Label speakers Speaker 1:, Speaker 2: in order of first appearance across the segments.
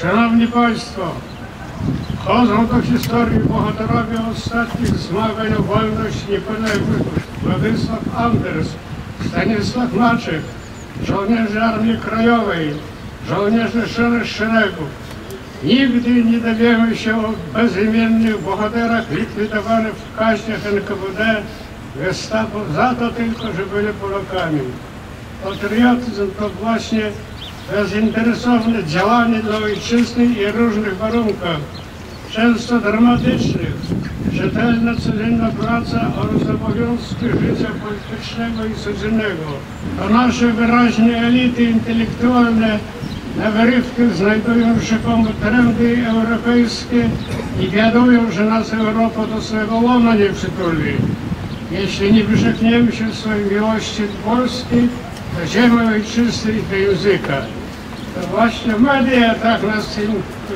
Speaker 1: Szanowni Państwo, wchodzą do historii bohaterowie ostatnich zmagań o wolność i niepodległość. Władysław Anders, Stanisław Maczek, żołnierze Armii Krajowej, żołnierze Szereg Szeregów. Nigdy nie dowiemy się o bezimiennych bohaterach likwidowanych w kaźniach NKWD, Gestapo za to tylko, że byli Polakami. Patriotyzm to właśnie bezinteresowne działanie dla ojczyzny i różnych warunkach, często dramatycznych, rzetelna codzienna praca oraz obowiązki życia politycznego i codziennego. To nasze wyraźnie elity intelektualne na wyrywkę znajdują rzekomo trendy europejskie i wiadują, że nas Europa do swego łona nie przytuli. Jeśli nie wyrzekniemy się swojej miłości do Polski, do ziemi ojczysty i do języka. To właśnie media tak nas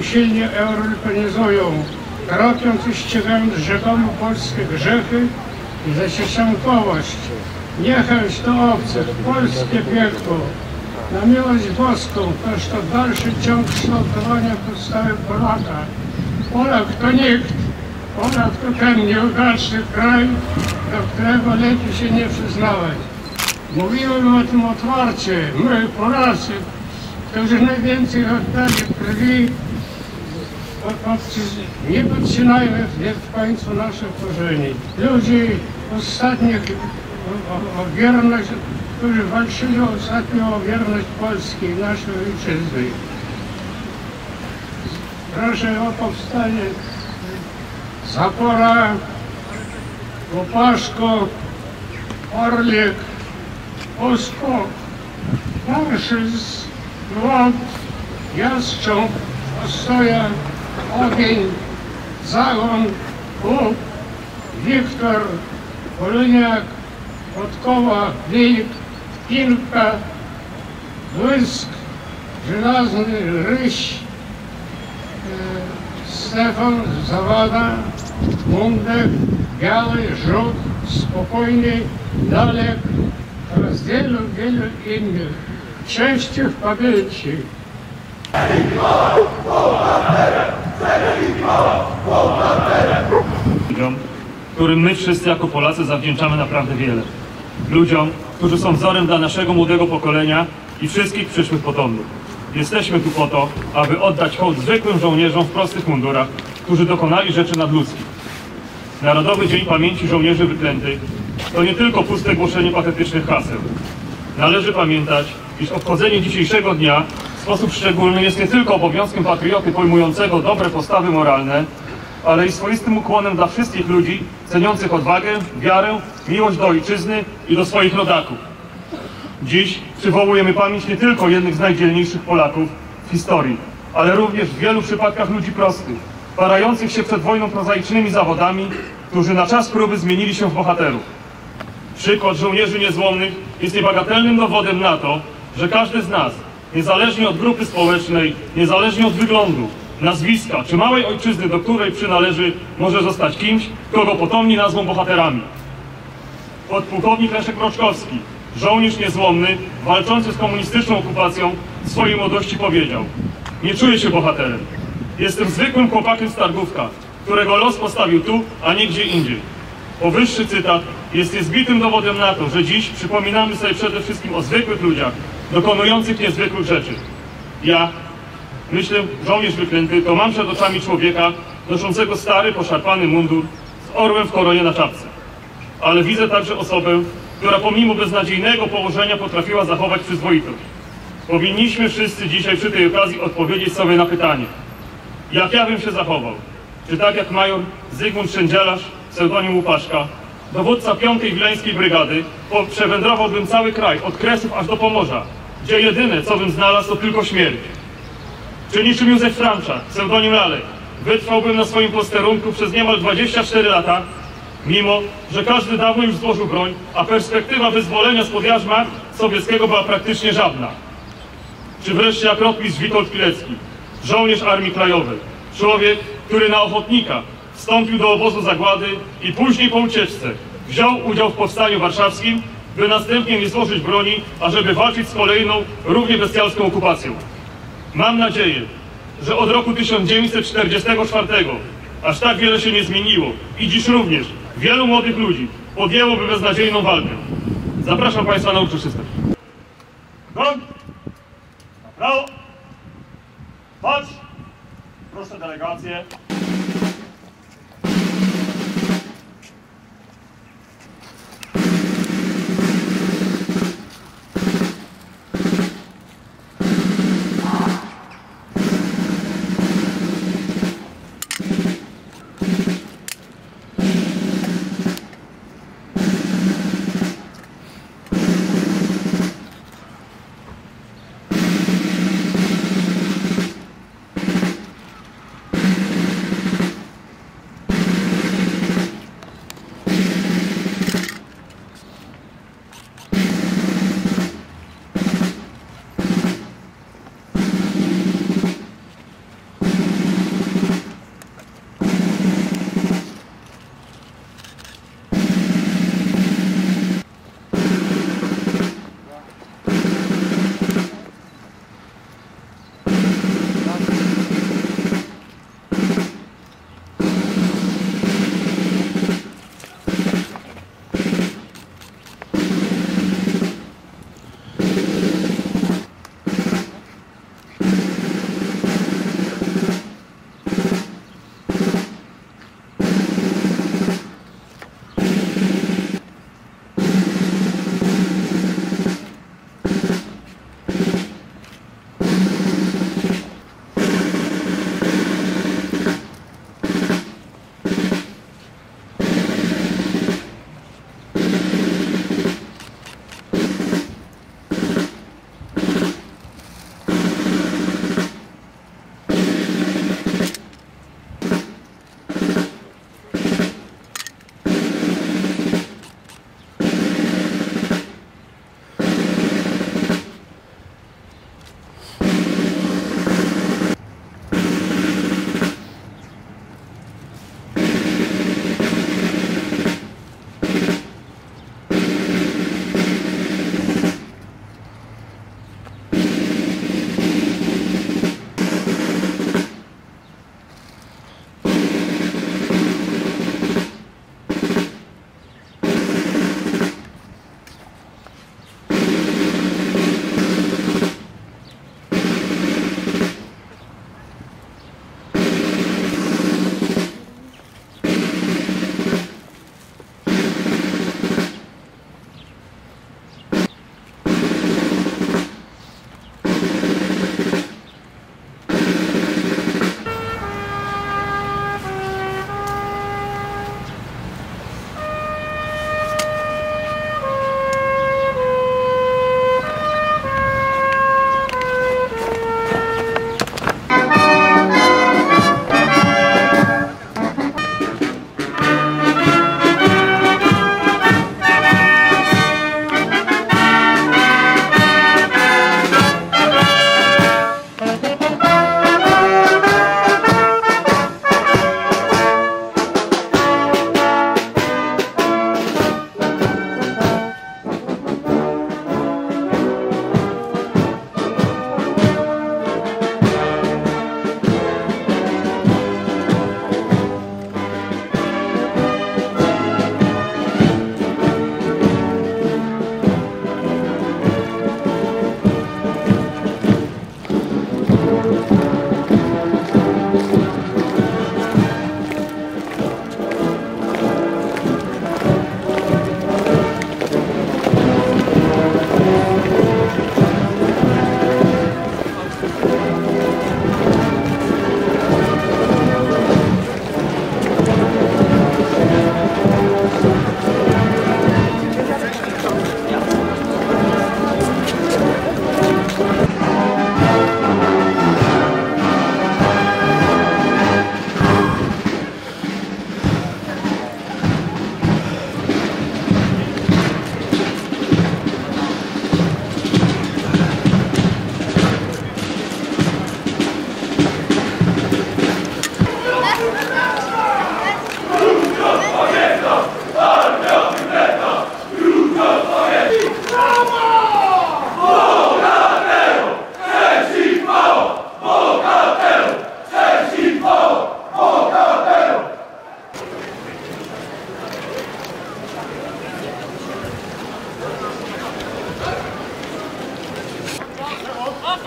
Speaker 1: usilnie europeizują, tropiąc i ścigając rzekomo polskie grzechy i zacieszankowość, niechęć do obcych, polskie piekło. Na miłość boską, toż to dalszy ciąg kształtowania podstawy Polaka. Polak to nikt, Polak to ten nieudaczny kraj, do którego lepiej się nie przyznawać. Mówiłem o tym otwarcie, my Polacy, którzy najwięcej oddali krwi, nie podcinajmy w końcu nasze korzeni. Ludzi ostatnich o, o wierność, którzy walczyli ostatnio o wierność Polski, naszej ojczyzny. Proszę o powstanie Zapora, Łopaszko, Orlik, Oskok, Marszyz, Łąd, Jastrząb, Ostoja, Ogień, Zagon, Bóg, Wiktor, Poliniak, Podkowa, Wilk, Kilka, Błysk, Żelazny Ryś, e, Stefan Zawada, Mundek, Biały, Żółt, Spokojny, Dalek oraz wielu, wielu innych. Szczęście w pamięci.
Speaker 2: ludziom, którym my wszyscy jako Polacy zawdzięczamy naprawdę wiele. Ludziom, którzy są wzorem dla naszego młodego pokolenia i wszystkich przyszłych potomnych. Jesteśmy tu po to, aby oddać hołd zwykłym żołnierzom w prostych mundurach, którzy dokonali rzeczy nadludzkich. Narodowy Dzień Pamięci Żołnierzy Wyklętych to nie tylko puste głoszenie patetycznych haseł. Należy pamiętać, iż obchodzenie dzisiejszego dnia w sposób szczególny jest nie tylko obowiązkiem patrioty pojmującego dobre postawy moralne, ale i swoistym ukłonem dla wszystkich ludzi ceniących odwagę, wiarę, miłość do ojczyzny i do swoich rodaków. Dziś przywołujemy pamięć nie tylko jednych z najdzielniejszych Polaków w historii, ale również w wielu przypadkach ludzi prostych, parających się przed wojną prozaicznymi zawodami, którzy na czas próby zmienili się w bohaterów. Przykład żołnierzy niezłomnych jest niebagatelnym dowodem na to, że każdy z nas, niezależnie od grupy społecznej, niezależnie od wyglądu, nazwiska czy małej ojczyzny, do której przynależy, może zostać kimś, kogo potomni nazwą bohaterami. Podpułkownik Leszek Mroczkowski, żołnierz niezłomny, walczący z komunistyczną okupacją, w swojej młodości powiedział Nie czuję się bohaterem. Jestem zwykłym chłopakiem z Targówka, którego los postawił tu, a nie gdzie indziej. Powyższy cytat jest niezbitym dowodem na to, że dziś przypominamy sobie przede wszystkim o zwykłych ludziach, dokonujących niezwykłych rzeczy. Ja, myślę, żołnierz wyklęty, to mam przed oczami człowieka noszącego stary, poszarpany mundur z orłem w koronie na czapce. Ale widzę także osobę, która pomimo beznadziejnego położenia potrafiła zachować przyzwoitość. Powinniśmy wszyscy dzisiaj przy tej okazji odpowiedzieć sobie na pytanie, jak ja bym się zachował? Czy tak jak major Zygmunt Szędzielarz, pseudonim Łupaszka, dowódca 5. Wileńskiej Brygady, przewędrowałbym cały kraj, od Kresów aż do Pomorza, gdzie jedyne, co bym znalazł, to tylko śmierć. Czy niczym Józef Franczak, pseudonim Lalek, wytrwałbym na swoim posterunku przez niemal 24 lata, mimo że każdy dawno już złożył broń, a perspektywa wyzwolenia spod jarzma sowieckiego była praktycznie żadna. Czy wreszcie jak Witold Pilecki, żołnierz Armii Krajowej, człowiek, który na ochotnika wstąpił do obozu zagłady i później po ucieczce wziął udział w powstaniu warszawskim, by następnie nie złożyć broni, ażeby walczyć z kolejną, równie bestialską okupacją. Mam nadzieję, że od roku 1944 aż tak wiele się nie zmieniło i dziś również wielu młodych ludzi podjęłoby beznadziejną walkę. Zapraszam Państwa na uroczystość. Goń! Na prawo! Patrz! Proszę delegację.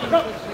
Speaker 3: Go.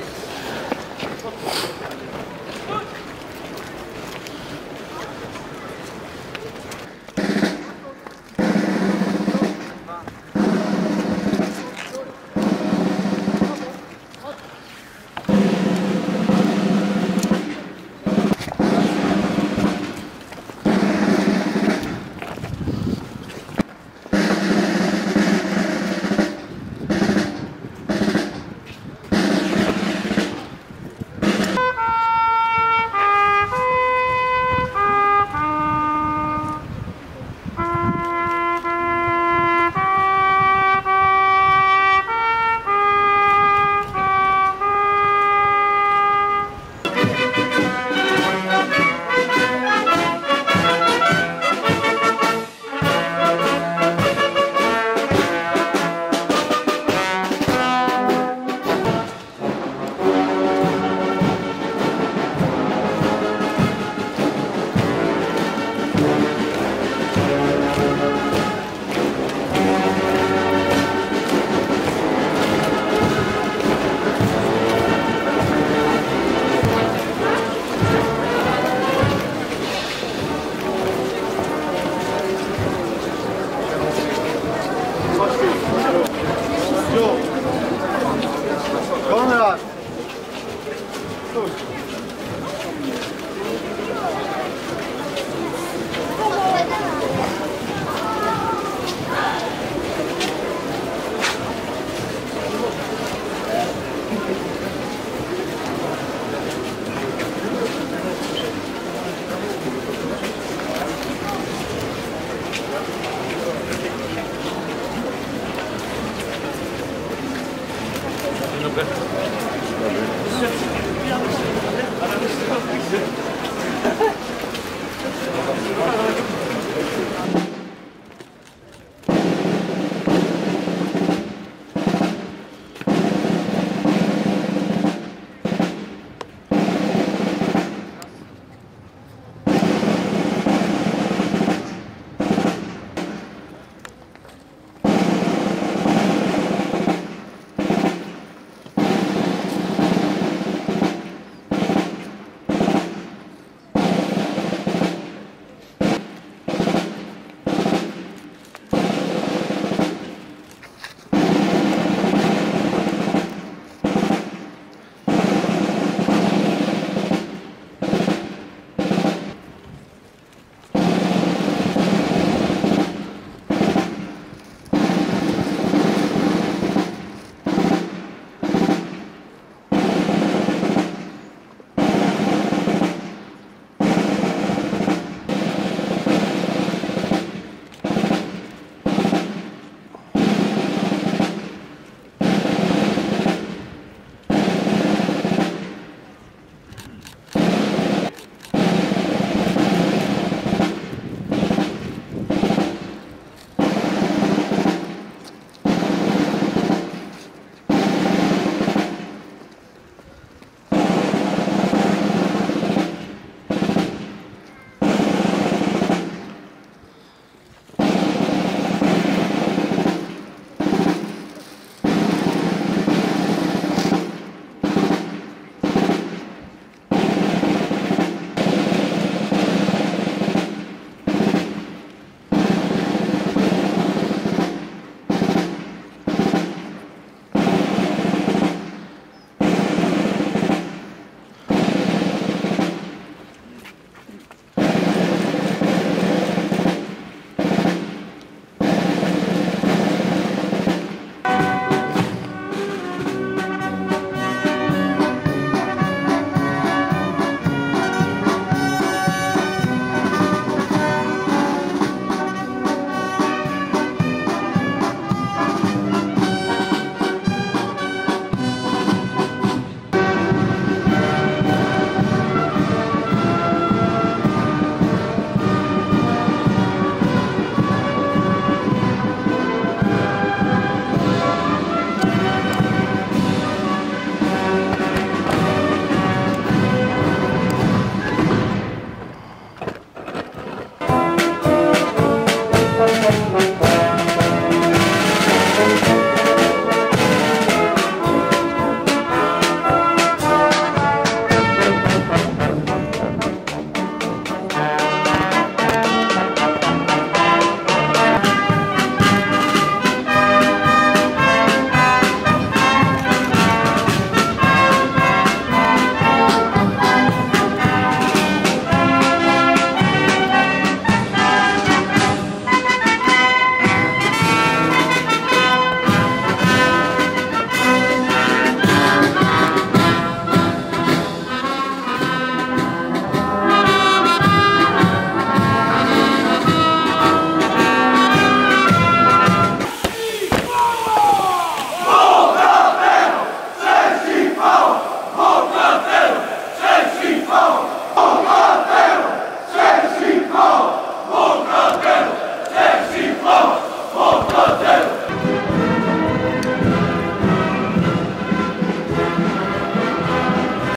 Speaker 3: Thank you.